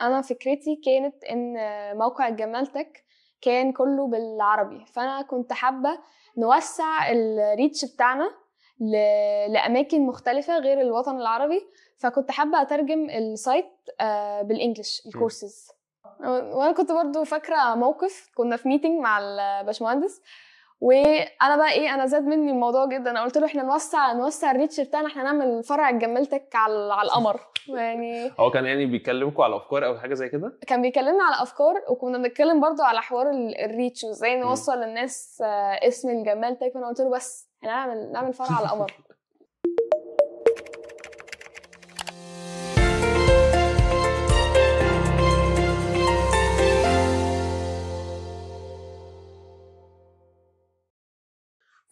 أنا فكرتي كانت إن موقع الجمالتك كان كله بالعربي فأنا كنت حابة نوسع ال reach بتاعنا لأماكن مختلفة غير الوطن العربي فكنت حابة أترجم ال site آه، بال English ال courses وأنا كنت برضو فاكرة موقف كنا في meeting مع الباشمهندس وأنا بقى إيه أنا زاد مني الموضوع جدا. أنا قلت له إحنا نوسع نوسع ال reach بتاعنا إحنا نعمل فرع جمالتك على على القمر. يعني هو كان يعني بيكلمكم على أفكار أو حاجة زي كده؟ كان بيكلمنا على أفكار وكنا بنتكلم برضو على حوار ال- الريتش وازاي نوصل للناس آه، اسم الجمالتك فانا قلت له بس إحنا نعمل نعمل فرع على القمر.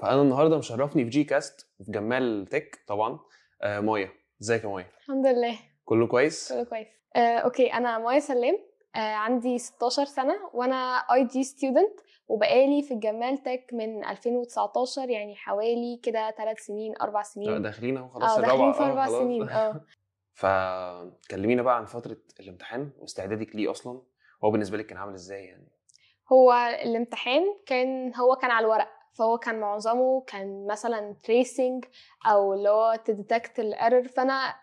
فأنا النهارده مشرفني في جي كاست في جمال تك طبعا. آه مايا إزيك يا مايا الحمد لله. كله كويس؟ كله كويس. آه، okay. أنا مايا سلام. آه، عندي 16 سنة وأنا IG student وبقالي في الجمال تك من 2019 يعني حوالي كده 3 سنين 4 آه، سنين داخلين أهو خلاص آه الرابعة. داخلين في آه، أربع خلاص. سنين. آه. فكلمينا بقى عن فترة الامتحان واستعدادك ليه أصلا. هو بالنسبة لك كان عامل إزاي يعني؟ هو الامتحان كان هو كان على الورق. فهو كان معظمه كان مثلا tracing أو اللي هو to detect ال error فأنا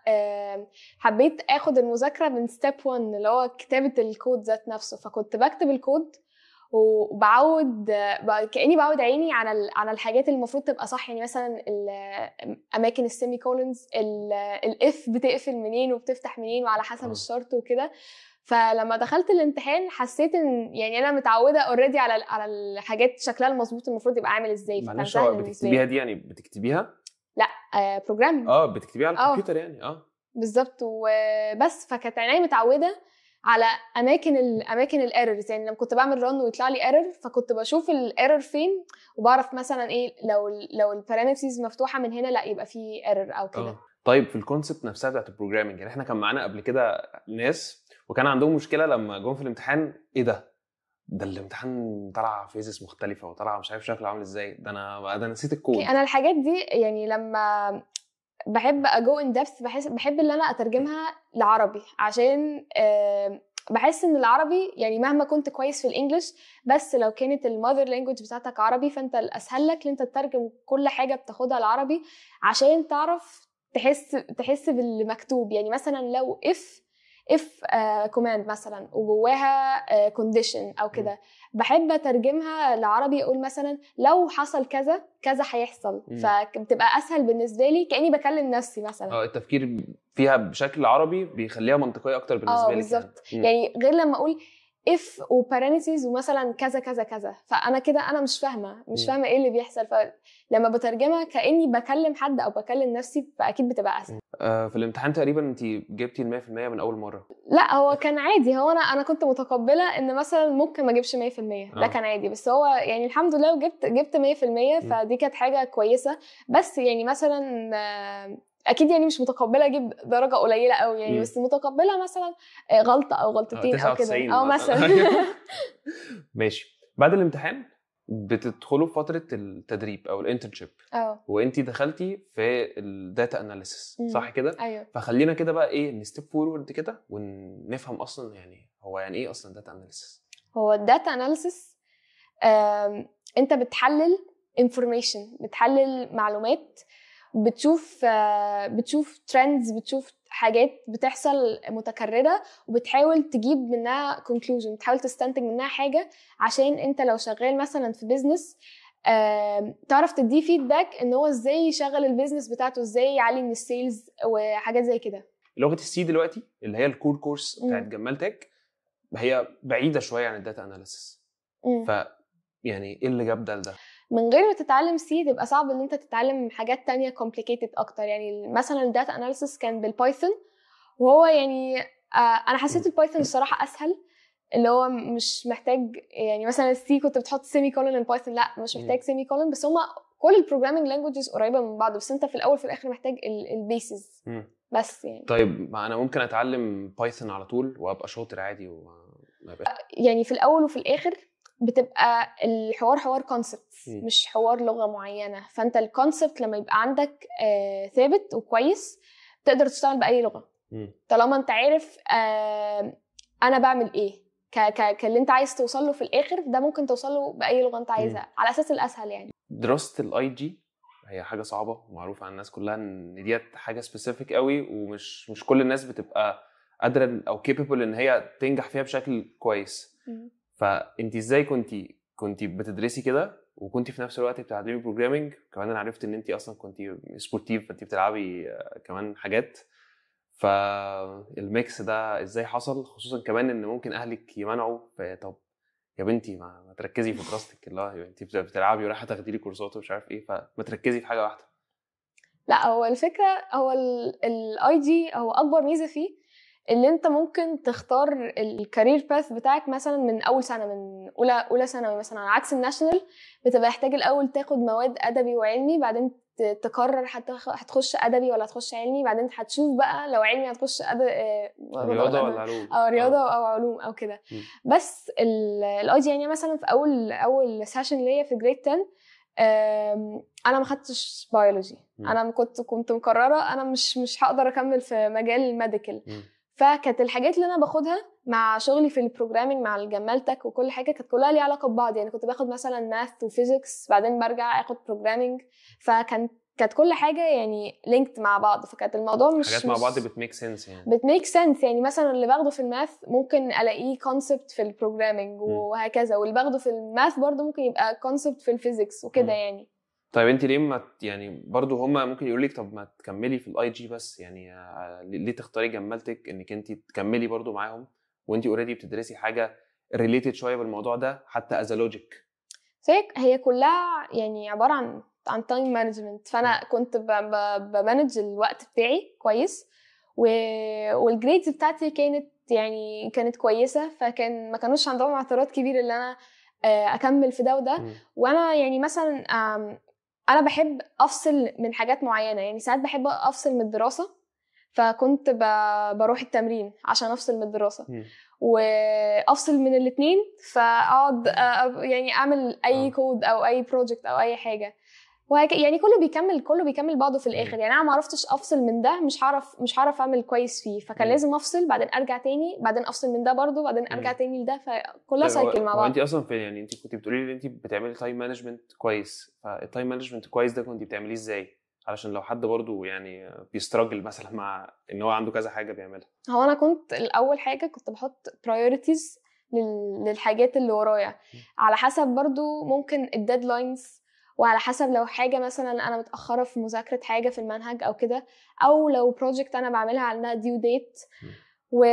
حبيت آخد المذاكرة من step 1 اللي هو كتابة الكود ذات نفسه. فكنت بكتب الكود وبعود كأني بعود عيني على على الحاجات اللي المفروض تبقى صح. يعني مثلا أماكن ال semicolons ال if بتقفل منين وبتفتح منين وعلى حسب آه. الشرط وكده. فلما دخلت الامتحان حسيت إن يعني أنا متعودة already على على الحاجات شكلها المظبوط المفروض يبقى عامل إزاي فكان سهل بتكتبيها دي يعني؟ بتكتبيها؟ آه program آه بتكتبيها على آه. الكمبيوتر يعني آه. بالظبط وبس. فكانت عيني متعودة على أماكن الاماكن ال errors يعني لما كنت بعمل run ويطلع لي error فكنت بشوف ال error فين وبعرف مثلا إيه لو لو ال parameters مفتوحة من هنا لا يبقى في error أو كده. آه. طيب في ال concept نفسها بتاعت ال programming يعني إحنا كان معانا قبل كده ناس وكان عندهم مشكلة لما جم في الامتحان إيه ده؟ ده الامتحان طلع phases مختلفة وطلع مش عارف شكله عامل إزاي. ده أنا ده نسيت الكود. أنا الحاجات دي يعني لما بحب أ go in depth بحس بحب إن أنا أترجمها لعربي عشان بحس إن العربي يعني مهما كنت كويس في ال English بس لو كانت ال mother language بتاعتك عربي فأنت الأسهل لك إن أنت تترجم كل حاجة بتاخدها العربي عشان تعرف تحس تحس باللي مكتوب يعني مثلا لو if if command مثلا وجواها condition أو كده بحب أترجمها لعربي أقول مثلا لو حصل كذا كذا هيحصل. فبتبقى أسهل بالنسبة لي كأني بكلم نفسي مثلا آه التفكير فيها بشكل عربي بيخليها منطقية أكتر بالنسبة آه لك بالظبط يعني. مم. يعني غير لما أقول if و parentheses ومثلا كذا كذا كذا. فأنا كده أنا مش فاهمة مش. فاهمة إيه اللي بيحصل. فلما بترجمها كأني بكلم حد أو بكلم نفسي فأكيد بتبقى أسهل. آه في الامتحان تقريبا انت جبتي ال 100% من أول مرة. لا هو كان عادي. هو أنا أنا كنت متقبلة إن مثلا ممكن ما أجيبش 100% ده آه. كان عادي. بس هو يعني الحمد لله وجبت جبت 100% فدي كانت حاجة كويسة. بس يعني مثلا آه، أكيد يعني مش متقبلة أجيب درجة قليلة قوي يعني مم. بس متقبلة مثلا آه، غلطة أو غلطتين أو كده. 99 أو مثلاً. ماشي. بعد الامتحان بتدخلوا في فترة التدريب أو ال internship آه. وانت دخلتي في ال data analysis. صح كده؟ أيوه. فخلينا كده بقى إيه ن step forward كده ونفهم أصلا يعني هو يعني إيه أصلا data analysis هو ال data analysis أنت بتحلل information بتحلل معلومات بتشوف بتشوف trends بتشوف حاجات بتحصل متكررة وبتحاول تجيب منها conclusion بتحاول تستنتج منها حاجة عشان انت لو شغال مثلا في business تعرف تديه feedback إن هو إزاي يشغل ال business بتاعته إزاي يعلي من ال sales وحاجات زي كده لغه ال C دلوقتي اللي هي ال core course بتاعت. جمال تك هي بعيدة شوية عن ال data analysis مم. ف يعني إيه اللي جاب ده لده من غير ما تتعلم C تبقى صعب إن أنت تتعلم حاجات تانية complicated أكتر يعني مثلا ال data analysis كان بال Python وهو يعني آه أنا حسيت ال Python الصراحة أسهل اللي هو مش محتاج يعني مثلا ال C كنت بتحط semicolon ال Python لا مش. محتاج semicolon بس هما كل ال programming languages قريبة من بعض بس أنت في الأول في الآخر محتاج ال bases. بس يعني طيب ما أنا ممكن أتعلم Python على طول وأبقى شاطر عادي وما ما يبقاش يعني في الأول وفي الآخر بتبقى الحوار حوار concept. مش حوار لغة معينة. فأنت ال concept لما يبقى عندك آه ثابت وكويس تقدر تشتغل بأي لغة. طالما أنت عارف آه أنا بعمل إيه. ك ك كاللي أنت عايز توصل له في الآخر ده ممكن توصل له بأي لغة أنت عايزها. على أساس الأسهل يعني. دراسة ال IG هي حاجة صعبة ومعروف عن الناس كلها إن ديت حاجة specific قوي ومش مش كل الناس بتبقى قادرة أو capable إن هي تنجح فيها بشكل كويس. فانت إزاي كنتي كنتي بتدرسي كده وكنتي في نفس الوقت بتتعلمي programming كمان أنا عرفت إن انت أصلا كنتي sportive فانت بتلعبي آه، كمان حاجات. فال mix ده إزاي حصل؟ خصوصا كمان إن ممكن أهلك يمنعوا طب يا بنتي ما, ما تركزي في دراستك اللي هو انت بتلعبي ورايحة تاخدي لي كورسات ومش عارف إيه فما تركزي في حاجة واحدة. لا هو الفكرة هو ال IG هو أكبر ميزة فيه اللي انت ممكن تختار ال career path بتاعك مثلا من أول سنة من أولى أولى ثانوي مثلا على عكس ال national بتبقى محتاج الأول تاخد مواد أدبي وعلمي بعدين تقرر حتى هتخش أدبي ولا هتخش علمي بعدين هتشوف بقى لو علمي هتخش. آه، رياضة ولا علوم أو رياضة آه. أو علوم أو كده. بس ال IG يعني مثلا في أول أول session ليا في grade 10 آم، أنا ما خدتش بيولوجي. أنا كنت كنت مقررة أنا مش مش هقدر أكمل في مجال ال medical. فكانت الحاجات اللي أنا باخدها مع شغلي في ال programming مع ال Gammal Tech وكل حاجة كانت كلها ليها علاقة ببعض. يعني كنت باخد مثلا math و physics بعدين برجع آخد programming فكان كانت كل حاجة يعني linked مع بعض. فكانت الموضوع مش حاجات مع بعض بت make sense يعني. بت make sense يعني مثلا اللي باخده في ال math ممكن ألاقيه concept في ال programming وهكذا. واللي باخده في ال math برضه ممكن يبقى concept في ال physics وكده. يعني. طيب انت ليه ما يعني برضو هما ممكن يقول لك طب ما تكملي في ال IG بس يعني ليه تختاري Gammal Tech انك انت تكملي برضو معاهم وانت already بتدرسي حاجة related شوية بالموضوع ده حتى as logic هي كلها يعني عبارة عن عن time management فأنا كنت ب manage الوقت بتاعي كويس و... وال grades بتاعتي كانت يعني كانت كويسة فكان ما كانوش عندهم اعتراض كبير إن أنا آه، أكمل في ده وده. وأنا يعني مثلا أنا بحب أفصل من حاجات معينة يعني ساعات بحب أفصل من الدراسة فكنت ب- بروح التمرين عشان أفصل من الدراسة. وأفصل من الاثنين فأقعد يعني أعمل أي آه. كود أو أي project أو أي حاجة. وهك يعني كله بيكمل كله بيكمل بعضه في الآخر. يعني أنا ما عرفتش أفصل من ده مش هعرف مش هعرف أعمل كويس فيه. فكان. لازم أفصل بعدين أرجع تاني بعدين أفصل من ده برضه بعدين أرجع. تاني لده. فكلها cycle مع بعض. انت أصلا في يعني انت كنت بتقولي لي إن انت بتعملي time management كويس. فال time management كويس ده كنت بتعمليه إزاي؟ علشان لو حد برضو يعني بي struggle مثلا مع إن هو عنده كذا حاجة بيعملها. هو أنا كنت الأول حاجة كنت بحط لل- للحاجات اللي ورايا. على حسب برضو ممكن ال deadlines وعلى حسب لو حاجة مثلا أنا متأخرة في مذاكرة حاجة في المنهج أو كده أو لو project أنا بعملها على due date و...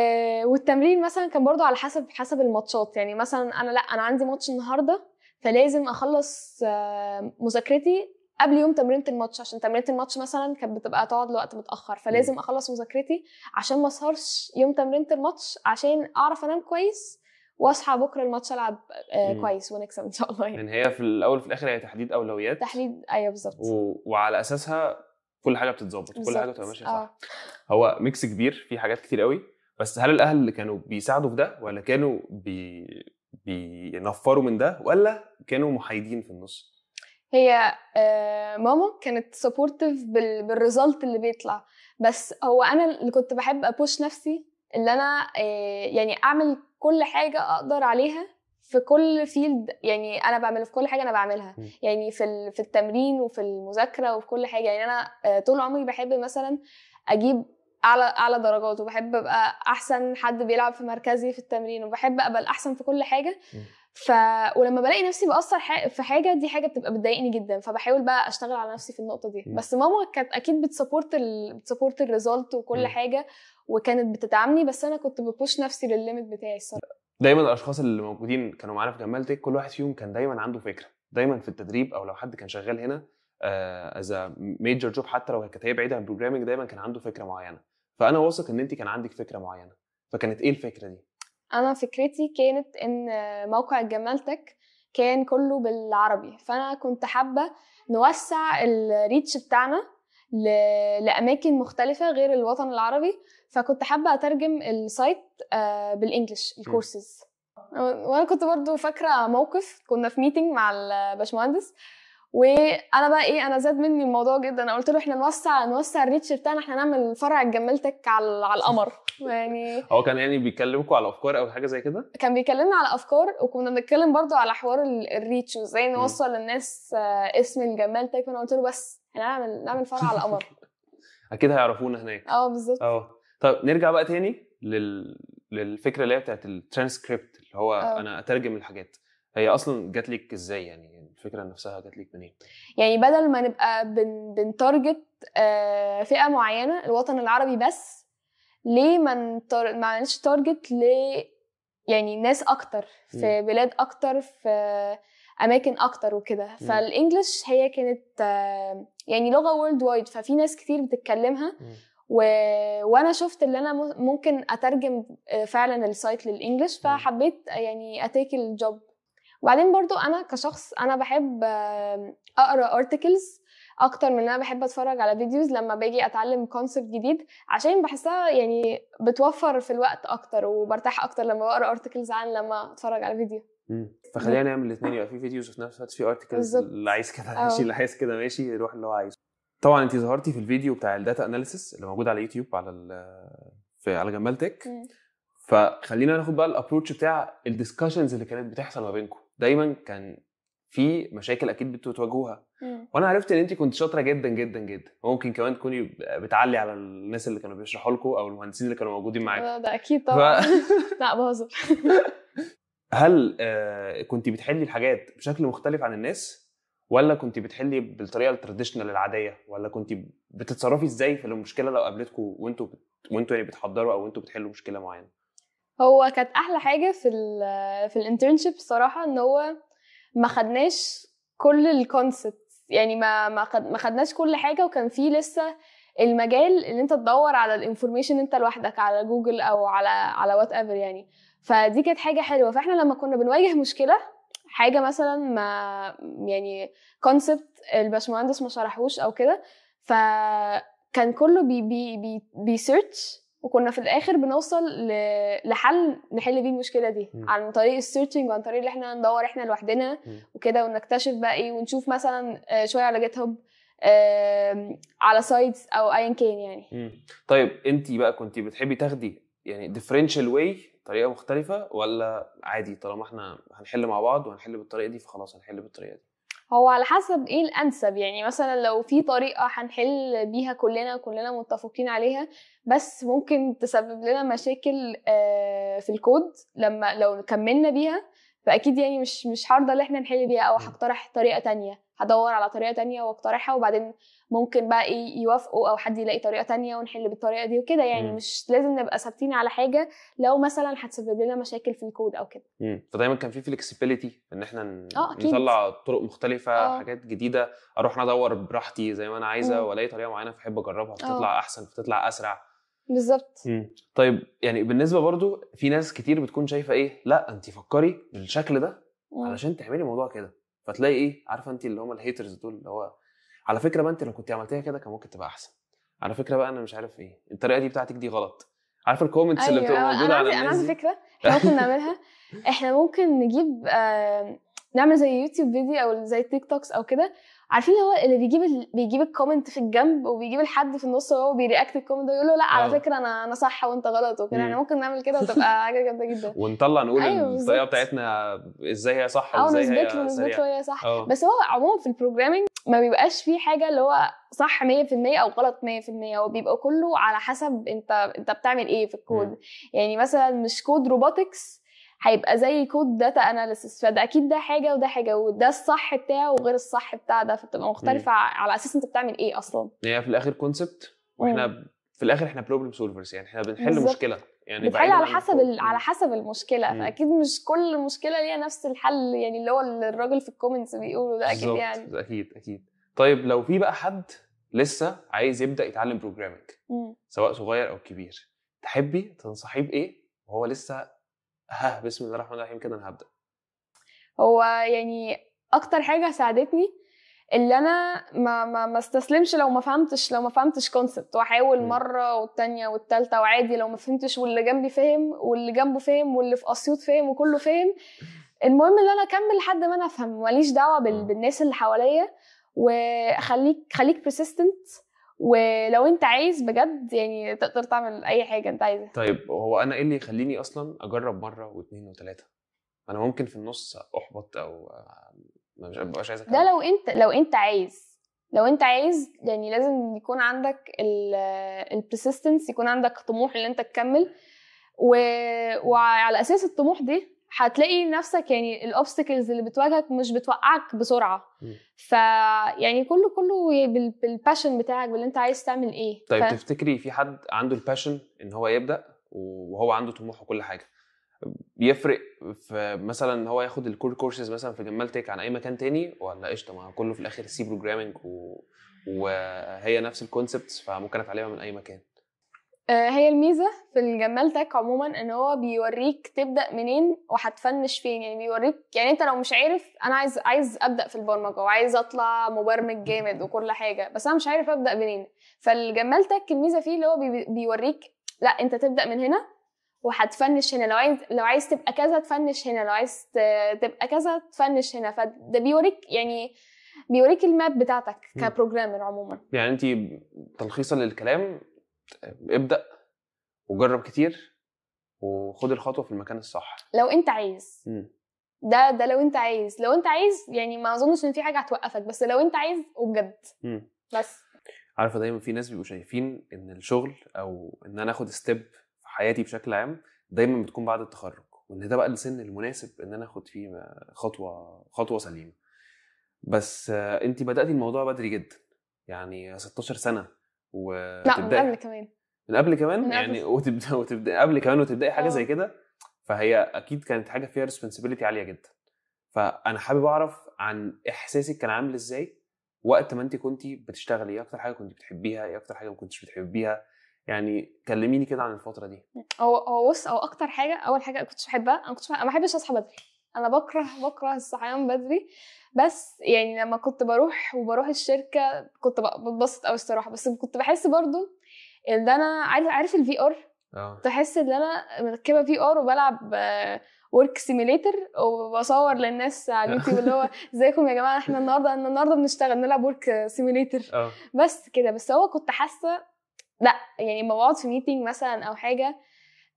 والتمرين مثلا كان برضو على حسب حسب الماتشات. يعني مثلا أنا لأ أنا عندي ماتش النهارده فلازم أخلص آه، مذاكرتي قبل يوم تمرينة الماتش عشان تمرينة الماتش مثلا كانت بتبقى تقعد لوقت متأخر. فلازم أخلص مذاكرتي عشان ما أسهرش يوم تمرينة الماتش عشان أعرف أنام كويس واصحى بكرة الماتش ألعب آه. كويس ونكسب إن شاء الله يعني. يعني هي في الأول وفي الآخر هي تحديد أولويات. تحديد أيوه بالظبط. و... وعلى أساسها كل حاجة بتتظبط كل حاجة. بتبقى ماشية آه. صح. هو mix كبير في حاجات كتير قوي. بس هل الأهل اللي كانوا بيساعدوا في ده ولا كانوا بي... بينفروا من ده ولا كانوا محايدين في النص؟ هي آه، ماما كانت supportive بال result اللي بيطلع. بس هو أنا اللي كنت بحب ا push نفسي اللي أنا آه، يعني أعمل كل حاجة أقدر عليها في كل field يعني أنا بعمله في كل حاجة أنا بعملها م. يعني في في التمرين وفي المذاكرة وفي كل حاجة يعني أنا آه، طول عمري بحب مثلا أجيب أعلى أعلى درجات وبحب أبقى أحسن حد بيلعب في مركزي في التمرين وبحب أبقى الأحسن في كل حاجة م. ف ولما بلاقي نفسي بقصر ح- في حاجة دي حاجة بتبقى بتضايقني جدا فبحاول بقى أشتغل على نفسي في النقطة دي م. بس ماما كانت أكيد بت support ال... بت support ال result وكل م. حاجة وكانت بتدعمني بس أنا كنت ببوش نفسي للليميت بتاعي الصراحه دايما الأشخاص اللي موجودين كانوا معانا في Gammal Tech كل واحد فيهم كان دايما عنده فكرة. دايما في التدريب أو لو حد كان شغال هنا as major job حتى لو كانت هي بعيدة عن ال programming دايما كان عنده فكرة معينة. فأنا واثق إن انت كان عندك فكرة معينة. فكانت إيه الفكرة دي؟ أنا فكرتي كانت إن موقع Gammal Tech كان كله بالعربي. فأنا كنت حابة نوسع ال reach بتاعنا. لأماكن مختلفة غير الوطن العربي فكنت حابة أترجم ال site آه، بال English ال courses وأنا كنت برضو فاكرة موقف كنا في meeting مع الباشمهندس وأنا بقى إيه أنا زاد مني الموضوع جدا. أنا قلت له إحنا نوسع نوسع ال reach بتاعنا إحنا نعمل فرع Gammal Tech على على القمر. يعني هو كان يعني بيكلمكم على أفكار أو حاجة زي كده؟ كان بيكلمنا على أفكار وكنا بنتكلم برضو على حوار ال- ال reach وإزاي نوصل للناس آه، اسم ال Gammal Tech أنا قلت له بس هنعمل نعمل فرع على القمر. أكيد هيعرفونا هناك. آه بالظبط. آه طب نرجع بقى تاني لل... للفكرة اللي هي بتاعت الترانسكريبت اللي هو آه. أنا أترجم الحاجات. هي أصلا جات لك إزاي؟ يعني الفكرة نفسها جات لك منين؟ يعني بدل ما نبقى بن بن target آه، فئة معينة الوطن العربي بس ليه ما ن tar... ما نعملش target ل يعني ناس أكتر في بلاد أكتر في أماكن أكتر وكده. فال English هي كانت آه، يعني لغة worldwide ففي ناس كتير بتتكلمها. و... وأنا شفت ان أنا ممكن أترجم آه، فعلا ال site لل English. فحبيت يعني ا take ال job. وبعدين برضو أنا كشخص أنا بحب آه، أقرأ articles أكتر من إن أنا بحب أتفرج على videos لما باجي أتعلم concept جديد. عشان بحسها يعني بتوفر في الوقت أكتر وبرتاح أكتر لما بقرأ articles عن لما أتفرج على فيديو. فخلينا نعمل الاثنين يبقى في videos وفي نفس الوقت في articles. اللي عايز كده. ماشي اللي عايز كده ماشي يروح اللي هو عايزه. طبعا انت ظهرتي في الفيديو بتاع ال data analysis اللي موجود على يوتيوب على في على Gammal Tech. فخلينا ناخد بقى ال approach بتاع ال discussions اللي كانت بتحصل ما بينكم. دايما كان في مشاكل أكيد بتواجهوها. وأنا عرفت إن انت كنت شاطرة جدا جدا جدا. ممكن كمان تكوني بتعلي على الناس اللي كانوا بيشرحوا لكم أو المهندسين اللي كانوا موجودين معاكم. ده, ده أكيد طبعا. ف... لا بهزر. هل آه، كنت بتحلي الحاجات بشكل مختلف عن الناس؟ ولا كنت بتحلي بالطريقة ال traditional العادية؟ ولا كنت بتتصرفي إزاي في المشكلة لو قابلتكم وانتوا. وانتوا يعني بتحضروا أو أنتوا بتحلوا مشكلة معينة؟ هو كانت أحلى حاجة في ال في ال internship الصراحه إن هو ما خدناش كل ال concept يعني ما ما خدناش كل حاجة وكان في لسه المجال إن أنت تدور على ال information أنت لوحدك على جوجل أو على على whatever يعني. فدي كانت حاجة حلوة فإحنا لما كنا بنواجه مشكلة حاجة مثلا ما يعني concept الباشمهندس ما شرحوش أو كده فكان كله بي بي بي بي search وكنا في الآخر بنوصل لحل نحل بيه المشكلة دي مم. عن طريق ال searching وعن طريق إن إحنا ندور إحنا لوحدنا. وكده ونكتشف بقى إيه ونشوف مثلا آه، شوية على GitHub على sites أو ايا كان يعني مم. طيب انت بقى كنت بتحبي تاخدي يعني different way طريقه مختلفة ولا عادي طالما إحنا هنحل مع بعض وهنحل بالطريقة دي فخلاص هنحل بالطريقة دي هو على حسب إيه الانسب يعني مثلا لو في طريقة هنحل بيها كلنا كلنا متفقين عليها بس ممكن تسبب لنا مشاكل آه، في الكود لما لو كملنا بيها فأكيد يعني مش مش هرضى إن إحنا نحل بيها أو. هقترح طريقة تانية هدور على طريقة تانية واقترحها وبعدين ممكن بقى إيه يوافقوا أو حد يلاقي طريقة تانية ونحل بالطريقة دي وكده يعني م. مش لازم نبقى ثابتين على حاجة لو مثلا هتسبب لنا مشاكل في الكود أو كده مم. فدايما كان في flexibility إن إحنا أكيد. نطلع طرق مختلفة آه. حاجات جديدة أروح أدور براحتي زي ما أنا عايزة مم. وألاقي طريقة معينة فأحب أجربها. فتطلع أحسن فتطلع أسرع بالظبط مم. طيب يعني بالنسبة برضو في ناس كتير بتكون شايفة إيه لأ انت فكري بالشكل ده مم. علشان تعملي الموضوع كده فتلاقي إيه؟ عارفة انت اللي هم ال haters دول اللي هو على فكرة بقى انت لو كنت عملتيها كده كان ممكن تبقى أحسن. على فكرة بقى أنا مش عارف إيه. الطريقة دي بتاعتك دي غلط. عارفة ال comments اللي بتبقى أيوة، موجودة على أنا عندي دي فكرة. إحنا ممكن نعملها. إحنا ممكن نجيب آه، نعمل زي YouTube video أو زي TikToks أو كده عارفين اللي هو اللي بيجيب ال... بيجيب ال comment في الجنب وبيجيب الحد في النص وهو بي react ال comment ده يقول له لا على آه. فكرة أنا أنا صح وأنت غلط وكده. إحنا ممكن نعمل كده وتبقى حاجة جامدة جدا ونطلع نقول أيوة، الطريقة. بتاعتنا إزاي هي صح وإزاي نثبت هي نثبت سريعة له هي صح آه. بس هو عموما في ال programming ما بيبقاش فيه حاجة اللي هو صح 100% أو غلط 100% هو بيبقى كله على حسب أنت أنت بتعمل إيه في الكود مم. يعني مثلا مش code robotics هيبقى زي code data analysis فده أكيد ده حاجة وده حاجة وده الصح بتاعه وغير الصح بتاع ده. فتبقى مختلفة على أساس أنت بتعمل إيه أصلا. هي في الآخر concept وإحنا ب- في الآخر إحنا problem solvers يعني إحنا بنحل بالظبط. مشكلة. يعني بتحل على حسب. ال... على حسب المشكلة. مم. فأكيد مش كل مشكلة ليها نفس الحل يعني اللي هو الراجل في ال comments بيقوله ده أكيد يعني. أكيد أكيد. طيب لو في بقى حد لسه عايز يبدأ يتعلم programming مم. سواء صغير أو كبير تحبي تنصحيه بإيه وهو لسه ها بسم الله الرحمن الرحيم كده أنا هبدأ. هو يعني أكتر حاجة ساعدتني اللي أنا ما ما ما استسلمش لو ما فهمتش لو ما فهمتش concept وأحاول. مرة والتانية والتالتة وعادي لو ما فهمتش واللي جنبي فهم واللي جنبه فهم واللي في أسيوط فهم وكله فهم. المهم إن أنا أكمل لحد ما أنا أفهم ماليش دعوة بال... بالناس اللي حواليا وخليك خليك persistent. ولو انت عايز بجد يعني تقدر تعمل اي حاجة انت عايزها طيب هو أنا إيه اللي يخليني أصلا اجرب مرة واثنين وثلاثه أنا ممكن في النص احبط أو ما مش مبقاش عايز ده. لو انت لو انت عايز لو انت عايز يعني لازم يكون عندك البرسيستنس يكون عندك طموح ان انت تكمل و... وعلى أساس الطموح دي هتلاقي نفسك يعني ال obstacles اللي بتواجهك مش بتوقعك بسرعة. فيعني كله كله بال- بال passion بتاعك باللي انت عايز تعمل إيه. طيب ف... تفتكري في حد عنده ال passion ان هو يبدأ وهو عنده طموح وكل حاجة؟ بيفرق في مثلا إن هو ياخد ال core courses مثلا في جمال تك عن أي مكان تاني ولا قشطة؟ ما كله في الآخر C programming و... وهي نفس ال concepts فممكن أتعلمها من أي مكان. هي الميزة في الجمال تك عموما إن هو بيوريك تبدأ منين وهت finish فين. يعني بيوريك يعني أنت لو مش عارف أنا عايز عايز أبدأ في البرمجة وعايز أطلع مبرمج جامد وكل حاجة بس أنا مش عارف أبدأ منين. فالجمال تك الميزة فيه اللي هو بي- بيوريك لأ أنت تبدأ من هنا وهت finish هنا. لو عايز لو عايز تبقى كذا ت finish هنا لو عايز تبقى كذا ت finish هنا. فده بيوريك يعني بيوريك ال map بتاعتك. ك programmer عموما. يعني أنت تلخيصا للكلام ابدأ وجرب كتير وخد الخطوة في المكان الصح. لو أنت عايز. مم. ده ده لو أنت عايز. لو أنت عايز يعني ما أظنش إن في حاجة هتوقفك بس لو أنت عايز وبجد. بس. عارفة دايما في ناس بيبقوا شايفين إن الشغل أو إن أنا آخد ستيب في حياتي بشكل عام دايما بتكون بعد التخرج وإن ده بقى السن المناسب إن أنا آخد فيه خطوة خطوة سليمة. بس انت بداتي الموضوع بدري جدا يعني 16 سنة. لا من قبل كمان. من قبل كمان؟ من قبل. يعني وتبدأ وتبدأ قبل كمان وتبدأي حاجة آه. زي كده فهي أكيد كانت حاجة فيها ريسبونسبيلتي عالية جدا. فأنا حابب أعرف عن إحساسك كان عامل إزاي وقت ما أنت كنتي بتشتغلي إيه أكتر حاجة كنت بتحبيها إيه أكتر حاجة ما كنتش بتحبيها؟ يعني كلميني كده عن الفترة دي. هو هو بص هو أكتر حاجة أول حاجة كنتش بحبها أنا بحب... ما بحبش أصحى بدري. أنا بكره بكره الصحيان بدري. بس يعني لما كنت بروح وبروح الشركة كنت بتبسط قوي الصراحة. بس كنت بحس برضو إن أنا عارف عارف ال VR آه. تحس إن أنا مركبة VR وبلعب work simulator وبصور للناس على اليوتيوب اللي هو إزيكم يا جماعة؟ إحنا النهارده النهارده بنشتغل نلعب work simulator آه. بس كده. بس هو كنت حاسة لأ يعني لما بقعد في meeting مثلا أو حاجة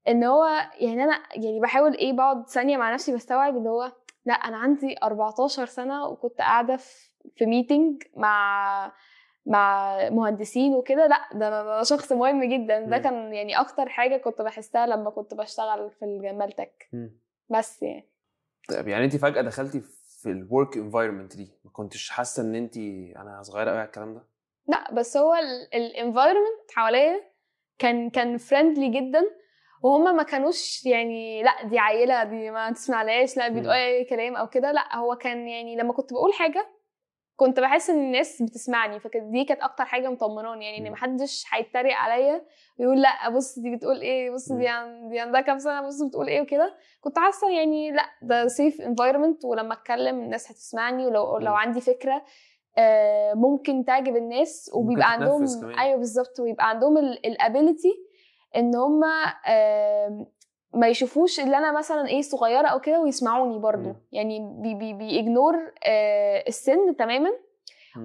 إن هو يعني أنا يعني بحاول إيه بقعد ثانية مع نفسي بستوعب اللي هو لأ أنا عندي 14 سنة وكنت قاعدة في في meeting مع مع مهندسين وكده لأ ده أنا شخص مهم جدا. ده. كان يعني أكتر حاجة كنت بحسها لما كنت بشتغل في الجمال تك. بس يعني. طيب يعني انت فجأة دخلتي في ال work environment دي ما كنتش حاسة إن انت أنا صغيرة قوي على الكلام ده؟ لأ بس هو ال environment حواليا كان كان friendly جدا. وهما ما كانوش يعني لأ دي عيلة دي ما تسمعلهاش لأ بيقولوا. أي كلام أو كده لأ هو كان يعني لما كنت بقول حاجة كنت بحس إن الناس بتسمعني فكانت دي كانت أكتر حاجة مطمناني يعني إن. محدش هيتريق عليا ويقول لأ بص دي بتقول إيه بص. دي عن- دي عندها كام سنة بص بتقول إيه وكده كنت حاسة يعني لأ ده safe environment ولما أتكلم الناس هتسمعني ولو. لو عندي فكرة آه، ممكن تعجب الناس وبيبقى عندهم. أيوه بالظبط ويبقى عندهم ال ability إن هم ما يشوفوش اللي أنا مثلا إيه صغيرة أو كده ويسمعوني برضو مم. يعني بي بي بي ignore آه، السن تماما.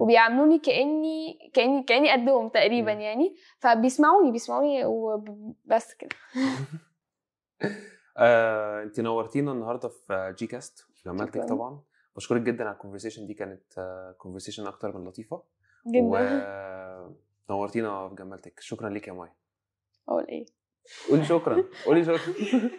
وبيعاملوني كأني كأني كأني قدهم تقريبا. يعني فبيسمعوني بيسمعوني وبس كده آه، انت نورتينا النهارده في جي كاست جمالتك. طبعا بشكرك جدا على ال conversation دي كانت conversation أكتر من لطيفة جدا ونورتينا في جمالتك شكرا ليك يا ماي أقول إيه؟ قولي شكرا قولي شكرا.